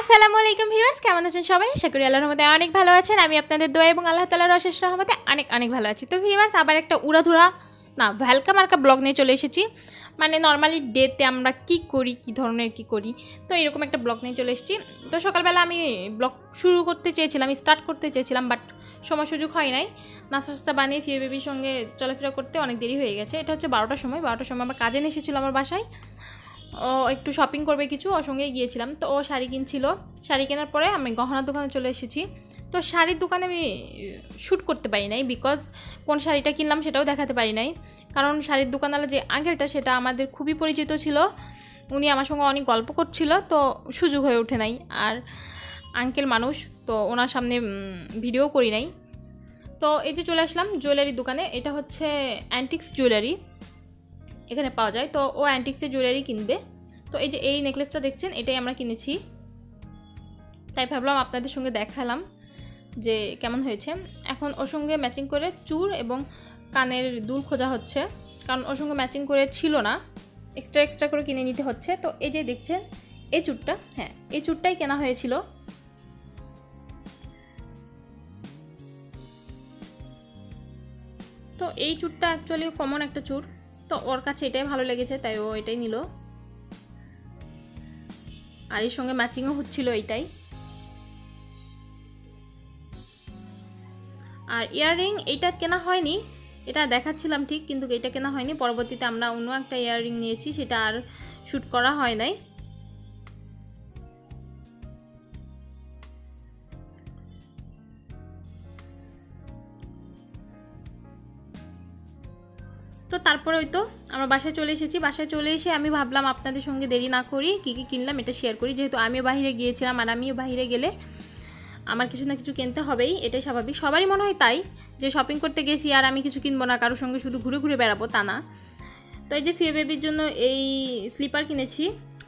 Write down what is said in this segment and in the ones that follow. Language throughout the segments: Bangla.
আসসালামু আলাইকুম ভিউয়ার্স, কেমন আছেন সবাই? আশা করি আল্লাহর রহমতে অনেক ভালো আছেন। আমি আপনাদের দোয়া এবং আল্লাহ তালার অশেষ রহমতে অনেক অনেক ভালো আছি। তো ভিউয়ার্স, আবার একটা উড়াধুরা, না ভ্যালকা মার্কা ব্লগ নিয়ে চলে এসেছি। মানে নর্মালি ডেতে আমরা কি করি, কি ধরনের কি করি, তো এরকম একটা ব্লগ নিয়ে চলে এসেছি। তো সকালবেলা আমি ব্লগ শুরু করতে চেয়েছিলাম স্টার্ট করতে চেয়েছিলাম বাট সময় সুযোগ হয় নাই। নাস্তা টাস্তা বানিয়ে ফিয়ে বেবির সঙ্গে চলাফেরা করতে অনেক দেরি হয়ে গেছে। এটা হচ্ছে বারোটার সময় বারোটার সময় আমার কাজে এসেছিল আমার বাসায়। ও একটু শপিং করবে কিছু, ওর সঙ্গেই গিয়েছিলাম। তো ও শাড়ি কিনছিল। শাড়ি কেনার পরে আমি গহনার দোকানে চলে এসেছি। তো শাড়ির দোকানে আমি শ্যুট করতে পারি নাই বিকজ কোন শাড়িটা কিনলাম সেটাও দেখাতে পারি নাই। কারণ শাড়ির দোকানওয়ালা যে আঙ্কেলটা, সেটা আমাদের খুবই পরিচিত ছিল। উনি আমার সঙ্গে অনেক গল্প করছিল, তো সুযোগ হয়ে ওঠে নাই। আর আঙ্কেল মানুষ, তো ওনার সামনে ভিডিও করি নাই। তো এই যে চলে আসলাম জুয়েলারি দোকানে, এটা হচ্ছে অ্যান্টিক্স জুয়েলারি এখানে পাওয়া যায়। তো ও অ্যান্টিক্সের জুয়েলারি কিনবে। তো এই যে এই নেকলেসটা দেখছেন, এটাই আমরা কিনেছি। তাই ভাবলাম আপনাদের সঙ্গে দেখালাম যে কেমন হয়েছে। এখন ওর সঙ্গে ম্যাচিং করে চুর এবং কানের দুল খোঁজা হচ্ছে। কারণ ওর সঙ্গে ম্যাচিং করে ছিল না। এক্সট্রা এক্সট্রা করে কিনে নিতে হচ্ছে। তো এই যে দেখছেন, এই চুরটা হ্যাঁ এই চুরটাই কেনা হয়েছিল। তো এই চুরটা অ্যাকচুয়ালি কমন একটা চুর তো ওর কাছে এটাই ভালো লেগেছে, তাই ও এটাই নিল। আর এর সঙ্গে ম্যাচিংও হচ্ছিল এইটাই। আর ইয়াররিং এইটা কেনা হয়নি, এটা দেখাচ্ছিলাম ঠিক, কিন্তু এটা কেনা হয়নি। পরবর্তীতে আমরা অন্য একটা ইয়াররিং নিয়েছি, সেটা আর শ্যুট করা হয় নাই। তারপরে ওই তো আমরা বাসায় চলে এসেছি। বাসায় চলে এসে আমি ভাবলাম আপনাদের সঙ্গে দেরি না করি, কী কী কিনলাম এটা শেয়ার করি। যেহেতু আমিও বাহিরে গিয়েছিলাম আর আমিও বাহিরে গেলে আমার কিছু না কিছু কিনতে হবেই, এটাই স্বাভাবিক। সবারই মনে হয় তাই যে শপিং করতে গেছি আর আমি কিছু কিনবো না, কারোর সঙ্গে শুধু ঘুরে ঘুরে বেড়াবো, তা না। তো এই যে ফিয়ে বেবির জন্য এই স্লিপার কিনেছি।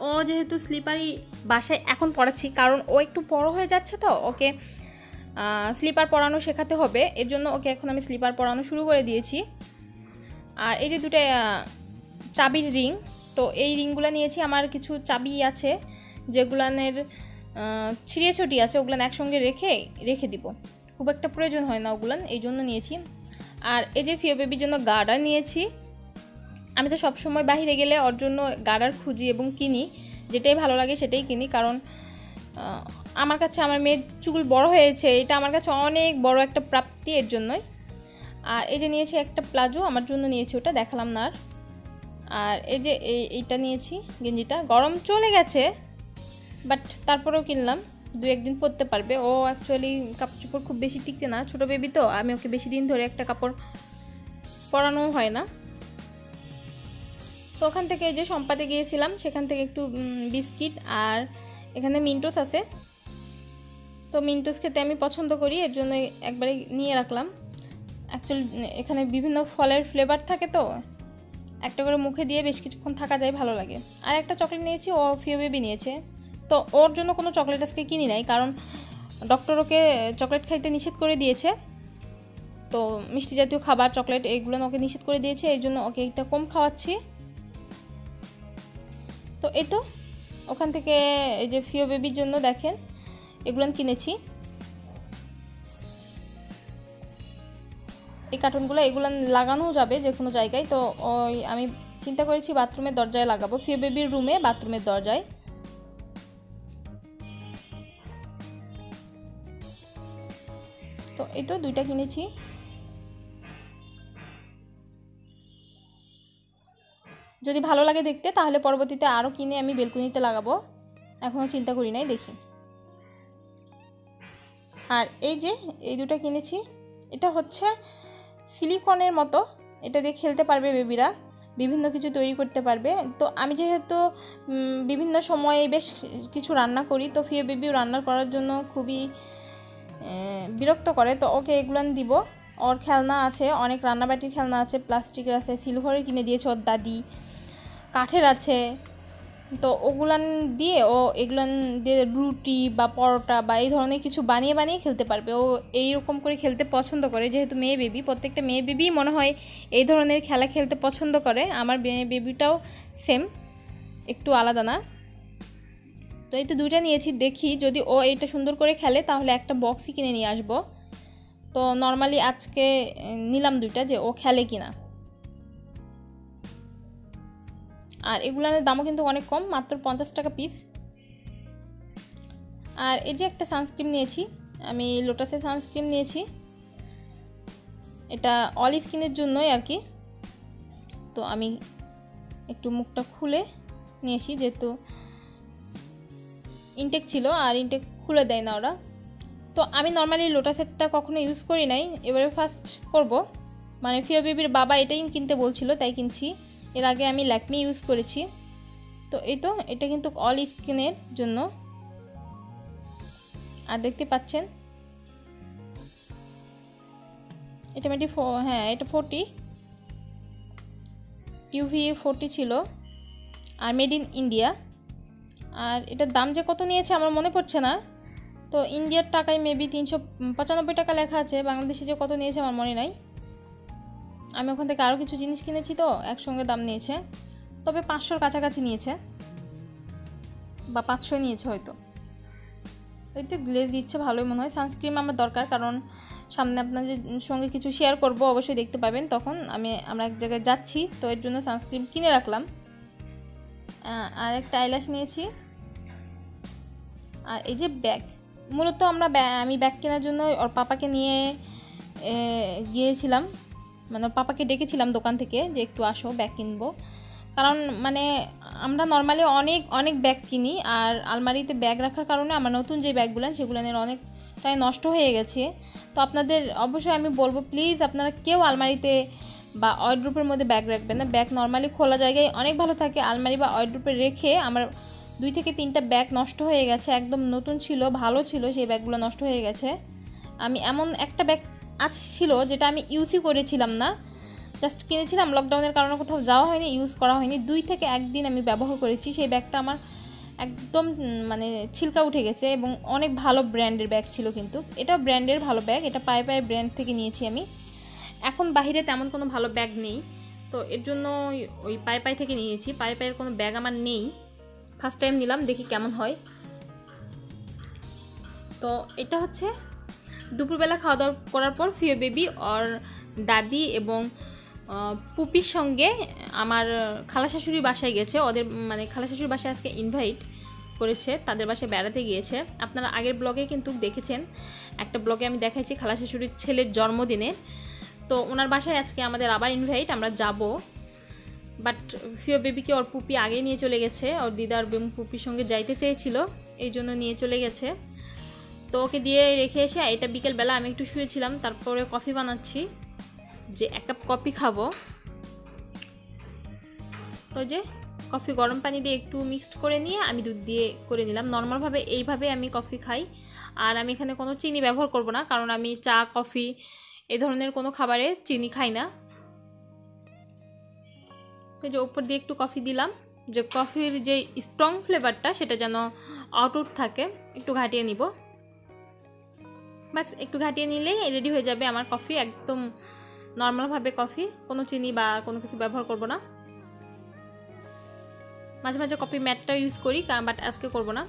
ও যেহেতু স্লিপারই বাসায় এখন পড়াচ্ছি কারণ ও একটু বড় হয়ে যাচ্ছে তো, ওকে স্লিপার পরানো শেখাতে হবে। এর জন্য ওকে এখন আমি স্লিপার পরানো শুরু করে দিয়েছি। আর এই যে দুটো চাবির রিং, তো এই রিংগুলো নিয়েছি। আমার কিছু চাবি আছে যেগুলানের ছিঁড়িয়ে ছটি আছে ওগুলান একসঙ্গে রেখে রেখে দিব। খুব একটা প্রয়োজন হয় না ওগুলান এই জন্য নিয়েছি। আর এই যে ফিও বেবির জন্য গার্ডার নিয়েছি। আমি তো সব সময় বাহিরে গেলে ওর জন্য গার্ডার খুঁজি এবং কিনি, যেটাই ভালো লাগে সেটাই কিনি। কারণ আমার কাছে আমার মেয়ের চুল বড় হয়েছে, এটা আমার কাছে অনেক বড় একটা প্রাপ্তি এর জন্যই। আর এই যে নিয়েছি একটা প্লাজো, আমার জন্য নিয়েছি ওটা, দেখালাম না আর। আর এই যে এই, এইটা নিয়েছি, গেঞ্জিটা। গরম চলে গেছে বাট তারপরেও কিনলাম। দু একদিন পরতে পারবে। ও অ্যাকচুয়ালি কাপড় চোপড় খুব বেশি টিকতে না, ছোটো বেবি তো, আমি ওকে বেশি দিন ধরে একটা কাপড় পরানোও হয় না। তো ওখান থেকে যে সম্পাতে গিয়েছিলাম, সেখান থেকে একটু বিস্কিট আর এখানে মিন্টোস আছে। তো মিন্টোস খেতে আমি পছন্দ করি, এর জন্য একবারে নিয়ে রাখলাম। অ্যাকচুয়ালি এখানে বিভিন্ন ফলের ফ্লেভার থাকে তো। একটা করে মুখে দিয়ে বেশ কিছুক্ষণ থাকা যায়, ভালো লাগে। আর একটা চকলেট নিয়েছি, ও ফিও বেবি নিয়েছে। তো ওর জন্য কোনো চকলেট আজকে কিনি নাই, কারণ ডক্টর ওকে চকলেট খাইতে নিষেধ করে দিয়েছে। তো মিষ্টি জাতীয় খাবার চকলেট এইগুলো ওকে নিষেধ করে দিয়েছে এই জন্য ওকে একটা কম খাওয়াচ্ছি। তো এই তো, ওখান থেকে এই যে ফিও বেবির জন্য দেখেন, এগুলো কিনেছি। এই কার্টুনগুলো এগুলো লাগানো যাবে যে কোনো জায়গায়। তো ওই আমি চিন্তা করেছি বাথরুমের দরজায় লাগাবো। ফিউ বেবির রুমে বাথরুমের দরজায়। তো এই তো দুইটা কিনেছি। যদি ভালো লাগে দেখতে, তাহলে পরবর্তীতে আরও কিনে আমি বেলকুনিতে লাগাবো। এখনও চিন্তা করি নাই, দেখি। আর এই যে, এই দুটো কিনেছি। এটা হচ্ছে সিলিকনের মতো, এটা দিয়ে খেলতে পারবে বেবিরা, বিভিন্ন কিছু তৈরি করতে পারবে। তো আমি যেহেতু বিভিন্ন সময়ে বেশ কিছু রান্না করি, তো ফিও বেবিও রান্না করার জন্য খুবই বিরক্ত করে। তো ওকে এগুলান দিব। ওর খেলনা আছে, অনেক রান্নাবাটির খেলনা আছে, প্লাস্টিকের আছে, সিলভারের কিনে দিয়েছে ওর দাদি। কাঠের আছে তো ওগুলান দিয়ে ও এগুলান দিয়ে রুটি বা পরোটা বা এই ধরনের কিছু বানিয়ে বানিয়ে খেলতে পারবে। ও এইরকম করে খেলতে পছন্দ করে। যেহেতু মেয়ে বেবি, প্রত্যেকটা মেয়ে বেবি মনে হয় এই ধরনের খেলা খেলতে পছন্দ করে। আমার মেয়ে বেবিটাও সেম একটু আলাদা না। তো এই তো দুইটা নিয়েছি, দেখি যদি ও এটা সুন্দর করে খেলে তাহলে একটা বক্সই কিনে নিয়ে আসব। তো নর্মালি আজকে, নিলাম দুইটা যে ও খেলে কিনা। আর এগুলোর দামও কিন্তু অনেক কম, মাত্র পঞ্চাশ টাকা পিস আর এই যে একটা সানস্ক্রিন নিয়েছি, আমি লোটাসের সানস্ক্রিন নিয়েছি। এটা অল স্কিনের জন্যই আর কি। তো আমি একটু মুখটা খুলে নিয়েছি, যেহেতু ইনটেক ছিল, আর ইনটেক খুলে দেয় না ওরা। তো আমি নর্মালি লোটাসেটটা কখনো ইউজ করি নাই। এবারে ফার্স্ট করব। মানে ফিও বেবির বাবা এটাই কিনতে বলছিল, তাই কিনছি। এর আগে আমি ল্যাকমি ইউজ করেছি। তো এই তো, এটা কিন্তু অল স্কিনের জন্য। আর দেখতে পাচ্ছেন? এটা মেটি হ্যাঁ এটা ফোরটি। ইউভি ফোরটি ছিল। আর মেড ইন ইন্ডিয়া আর এটার দাম যে কত নিয়েছে আমার মনে পড়ছে না। তো ইন্ডিয়ার টাকায় মেবি তিনশো পঁচানব্বই টাকা লেখা আছে, বাংলাদেশে যে কত নিয়েছে আমার মনে নাই। আমি ওখান থেকে আরও কিছু জিনিস কিনেছি তো, একসঙ্গে দাম নিয়েছে। তবে পাঁচশোর কাছাকাছি নিয়েছে। বা পাঁচশো নিয়েছে হয়তো। ওই তো গ্লেজ দিচ্ছে, ভালোই মনে হয়। সানস্ক্রিন আমার দরকার, কারণ সামনে আপনাদের সঙ্গে কিছু শেয়ার করব, অবশ্যই দেখতে পাবেন। তখন আমি, আমরা এক জায়গায় যাচ্ছি, তো এর জন্য সানস্ক্রিন কিনে রাখলাম। আর একটা আইলাস নিয়েছি। আর এই যে ব্যাগ মূলত আমরা আমি ব্যাগ কেনার জন্য ওর পাপাকে নিয়ে গিয়েছিলাম। মানে পাপাকে ডেকেছিলাম দোকান থেকে যে একটু আসো ব্যাগ কিনবো। কারণ মানে আমরা নর্মালি অনেক অনেক ব্যাগ কিনি আর আলমারিতে ব্যাগ রাখার কারণে আমার নতুন যে ব্যাগগুলো সেগুলো অনেকটাই নষ্ট হয়ে গেছে। তো আপনাদের অবশ্যই আমি বলব প্লিজ আপনারা কেউ আলমারিতে বা অয়েড্রুপের মধ্যে ব্যাগ রাখবেন না। ব্যাগ নর্মালি খোলা জায়গায় অনেক ভালো থাকে। আলমারি বা অয়েড্রুপে রেখে আমার দুই থেকে তিনটা ব্যাগ নষ্ট হয়ে গেছে। একদম নতুন ছিল, ভালো ছিল, সেই ব্যাগগুলো নষ্ট হয়ে গেছে। আমি এমন একটা ব্যাগ আজ ছিল, যেটা আমি ইউজই করেছিলাম না। জাস্ট কিনেছিলাম লকডাউনের কারণে কোথাও যাওয়া হয়নি ইউজ করা হয়নি। দুই থেকে একদিন আমি ব্যবহার করেছি, সেই ব্যাগটা আমার একদম মানে ছিলকা উঠে গেছে এবং অনেক ভালো ব্র্যান্ডের ব্যাগ ছিল কিন্তু। এটা ব্র্যান্ডের ভালো ব্যাগ এটা পায়ে পায়ে ব্র্যান্ড থেকে নিয়েছি আমি। এখন বাহিরে তেমন কোনো ভালো ব্যাগ নেই। তো এর জন্য ওই পায়ে পায়ে থেকে নিয়েছি। পায়ে পায়ের কোনো ব্যাগ আমার নেই। ফার্স্ট টাইম নিলাম, দেখি কেমন হয়। তো এটা হচ্ছে দুপুরবেলা খাওয়া দাওয়া করার পর ফিও বেবি ওর দাদি এবং পুপির সঙ্গে আমার খালা শাশুড়ির বাসায় গেছে। ওদের মানে খালা শাশুড়ির বাসায় আজকে ইনভাইট করেছে, তাদের বাসায় বেড়াতে গিয়েছে। আপনারা আগের ব্লগে কিন্তু দেখেছেন, একটা ব্লগে আমি দেখাইছি খালা শাশুড়ির ছেলের জন্মদিনে। তো ওনার বাসায় আজকে আমাদের আবার ইনভাইট আমরা যাব। বাট ফিও বেবিকে ওর পুপি আগে নিয়ে চলে গেছে, ওর দিদার বেম পুপির সঙ্গে যাইতে চেয়েছিল, এই জন্য নিয়ে চলে গেছে। তো ওকে দিয়ে রেখে এসে, এটা বিকেলবেলা আমি একটু শুয়েছিলাম, তারপরে কফি বানাচ্ছি। যে এক কাপ কফি খাব। তো যে কফি গরম পানি দিয়ে একটু মিক্সড করে নিয়ে আমি দুধ দিয়ে করে নিলাম। নর্মালভাবে এইভাবে আমি কফি খাই। আর আমি এখানে কোনো চিনি ব্যবহার করব না, কারণ আমি চা, কফি এ ধরনের কোনো খাবারে চিনি খাই না। তো যে উপর দিয়ে একটু কফি দিলাম। যে কফির যে স্ট্রং ফ্লেভারটা সেটা যেন আউটউট থাকে, একটু ঘাটিয়ে নিব। বাস একটু ঘাটিয়ে নিলেই রেডি হয়ে যাবে আমার কফি একদম নর্মালভাবে কফি কোনো চিনি বা কোনো কিছু ব্যবহার করব না। মাঝে মাঝে কফি ম্যাটটা ইউজ করি বাট আজকে করব না।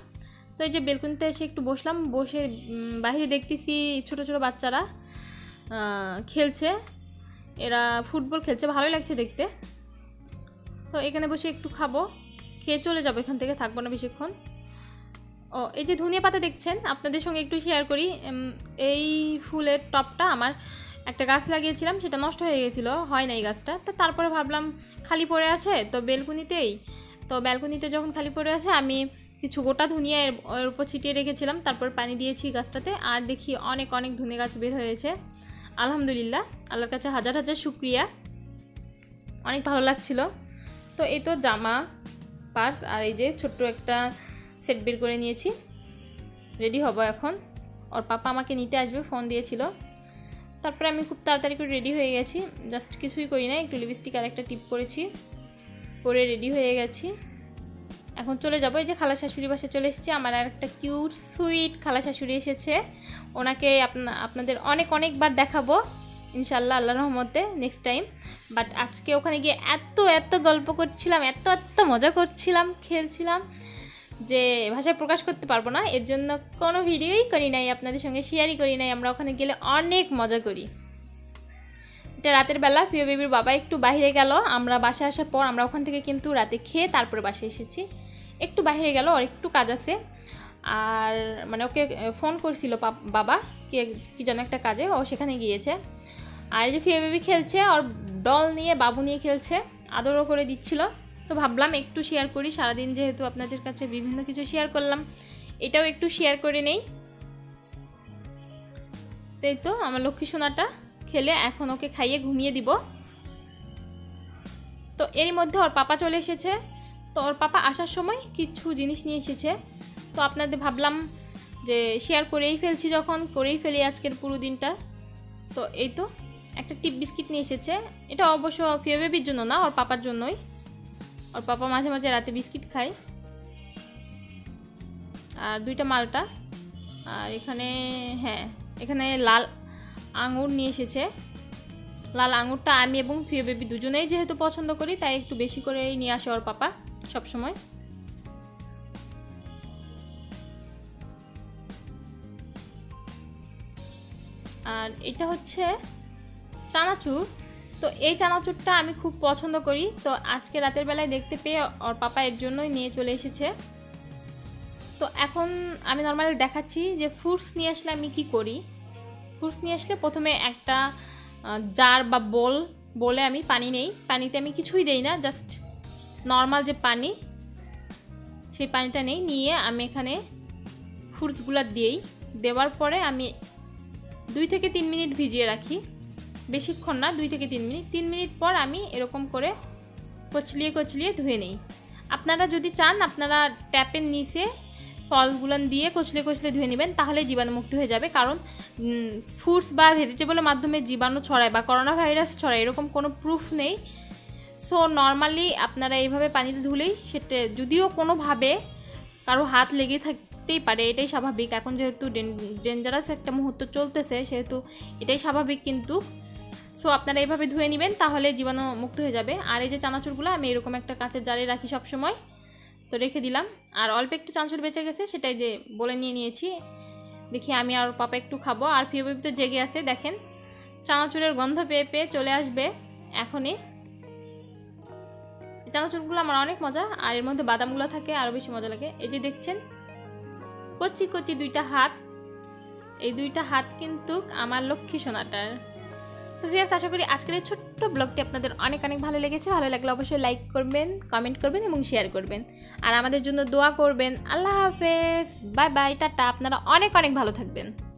তো এই যে বেলকুনিতে এসে একটু বসলাম, বসে বাহিরে দেখতেছি ছোট ছোট বাচ্চারা খেলছে। এরা ফুটবল খেলছে, ভালোই লাগছে দেখতে। তো এখানে বসে একটু খাব, খেয়ে চলে যাব এখান থেকে, থাকব না বেশিক্ষণ। ও, এই যে ধনিয়া পাতা দেখছেন, আপনাদের সঙ্গে একটু শেয়ার করি। এই ফুলের টপটা আমার একটা গাছ লাগিয়েছিলাম, সেটা নষ্ট হয়ে গেছিল, হয় না এই গাছটা। তো তারপরে ভাবলাম, খালি পড়ে আছে, তো বেলকুনিতেই। তো ব্যালকনিতে যখন খালি পড়ে আছে, আমি কিছু গোটা ধনিয়া এর উপর ছিটিয়ে রেখেছিলাম, তারপর পানি দিয়েছি গাছটাতে, আর দেখি অনেক অনেক ধনে গাছ বের হয়েছে। আলহামদুলিল্লাহ, আল্লাহর কাছে হাজার হাজার শুক্রিয়া। অনেক ভালো লাগছিল। তো এই তো জামা, পার্স, আর এই যে ছোট্ট একটা সেট বের করে নিয়েছি। রেডি হব এখন। ওর পাপা আমাকে নিতে আসবে ফোন দিয়েছিল। তারপরে আমি খুব তাড়াতাড়ি করে রেডি হয়ে গেছি। জাস্ট কিছুই করি না একটু লিপস্টিক আর একটা টিপ করেছি। পরে রেডি হয়ে গেছি। এখন চলে যাব, এই যে খালা শাশুড়ি বাসে চলে এসেছি। আমার আর একটা কিউট সুইট খালা শাশুড়ি এসেছে। ওনাকে আপনা, আপনাদের অনেক, অনেকবার দেখাবো। ইনশাল্লাহ আল্লাহ রহমতে নেক্সট টাইম বাট আজকে ওখানে গিয়ে এত এত গল্প করছিলাম, এত এত মজা করছিলাম, খেলছিলাম। যে ভাষায় প্রকাশ করতে পারব না, এর জন্য কোনো ভিডিওই করি নাই, আপনাদের সঙ্গে শেয়ারই করি নাই, আমরা ওখানে গেলে অনেক মজা করি। এটা রাতের বেলা, প্রিয় বেবির বাবা একটু বাইরে গেল, আমরা বাসায় আসার পর আমরা ওখান থেকে কিন্তু রাতে খেয়ে তারপরে বাসায় এসেছি। একটু বাইরে গেল, আর একটু কাজ আছে। আর মানে ওকে ফোন করছিল বাবা, কে কী যেন একটা কাজে, ও সেখানে গিয়েছে। আর এই যে ফিয়ে বেবি খেলছে আর ডল নিয়ে, বাবু নিয়ে খেলছে, আদরও করে দিচ্ছিল। তো ভাবলাম একটু শেয়ার করি। সারাদিন যেহেতু আপনাদের কাছে বিভিন্ন কিছু শেয়ার করলাম, এটাও একটু শেয়ার করে নেই। তাই তো, আমার লক্ষ্মী সোনাটা খেলে এখন ওকে খাইয়ে ঘুমিয়ে দিব। তো এরই মধ্যে ওর পাপা চলে এসেছে। তো ওর পাপা আসার সময় কিছু জিনিস নিয়ে এসেছে। তো আপনাদের ভাবলাম যে শেয়ার করেই ফেলছি যখন, করেই ফেলি আজকের পুরো দিনটা। তো এই তো, একটা টিপ বিস্কিট নিয়ে এসেছে। এটা অবশ্য ফিয়া বেবির জন্য না, ওর পাপার জন্যই। ওর পাপা মাঝে মাঝে রাতে বিস্কিট খায়। আর দুইটা মালটা। আর এখানে হ্যাঁ এখানে লাল আঙুর নিয়ে এসেছে। লাল আঙুরটা আমি এবং ফিয়ে বেবি দুজনেই যেহেতু পছন্দ করি, তাই একটু বেশি করেই নিয়ে আসে ওর পাপা সবসময়। আর এটা হচ্ছে চানাচুর। তো এই চানাচুরটা আমি খুব পছন্দ করি। তো আজকে রাতের বেলায় দেখতে পেয়ে ওর পাপা এর জন্যই নিয়ে চলে এসেছে। তো এখন আমি নর্মালি দেখাচ্ছি যে ফ্রুটস নিয়ে আসলে আমি কি করি। ফ্রুটস নিয়ে আসলে প্রথমে একটা জার বা বোল বলে আমি পানি নেই। পানিতে আমি কিছুই দেই না জাস্ট নর্মাল যে পানি, সেই পানিটা নেই। নিয়ে আমি এখানে ফ্রুটসগুলো দিয়েই, দেওয়ার পরে আমি দুই থেকে তিন মিনিট ভিজিয়ে রাখি। বেশিক্ষণ না, দুই থেকে তিন মিনিট। তিন মিনিট পর আমি এরকম করে কচলিয়ে কচলিয়ে ধুয়ে নিই। আপনারা যদি চান, আপনারা ট্যাপের নিচে ফলগুলো দিয়ে কচলে কচলে ধুয়ে নেবেন, তাহলে জীবাণুমুক্ত হয়ে যাবে। কারণ ফ্রুটস বা ভেজিটেবলের মাধ্যমে জীবাণু ছড়ায় বা করোনা ভাইরাস ছড়ায়, এরকম কোনো প্রুফ নেই। সো নর্মালি আপনারা এইভাবে পানিতে ধুলেই সেটা, যদিও কোনোভাবে কারও হাত লেগে থাকতেই পারে, এটাই স্বাভাবিক। এখন যেহেতু ডেঞ্জারাস একটা মুহূর্ত চলতেছে, সেহেতু এটাই স্বাভাবিক, কিন্তু সো আপনারা এইভাবে ধুয়ে নেবেন, তাহলে জীবাণু মুক্ত হয়ে যাবে। আর এই যে চানাচুরগুলো, আমি এরকম একটা কাঁচের জারে রাখি সব সময় তো রেখে দিলাম। আর অল্প একটু চানাচুর বেঁচে গেছে, সেটাই যে বলে নিয়ে নিয়েছি। দেখি আমি আর পাপা একটু খাব। আর প্রিয় তো জেগে আছে, দেখেন। চানাচুরের গন্ধ পেয়ে পেয়ে চলে আসবে এখনই। চানাচুরগুলো আমার অনেক মজা, আর এর মধ্যে বাদামগুলো থাকে আরও বেশি মজা লাগে। এই যে দেখছেন, কচি কচি দুইটা হাত। এই দুইটা হাত কিন্তু আমার লক্ষ্মী সোনাটার। তো ভিউয়ার্স আশা করি আজকের এই ছোট্ট ব্লগটি আপনাদের অনেক অনেক ভালো লেগেছে। ভালো লাগলে অবশ্যই লাইক করবেন কমেন্ট করবেন এবং শেয়ার করবেন। আর আমাদের জন্য দোয়া করবেন। আল্লাহ হাফেজ। Bye bye tata. আপনারা অনেক অনেক ভালো থাকবেন।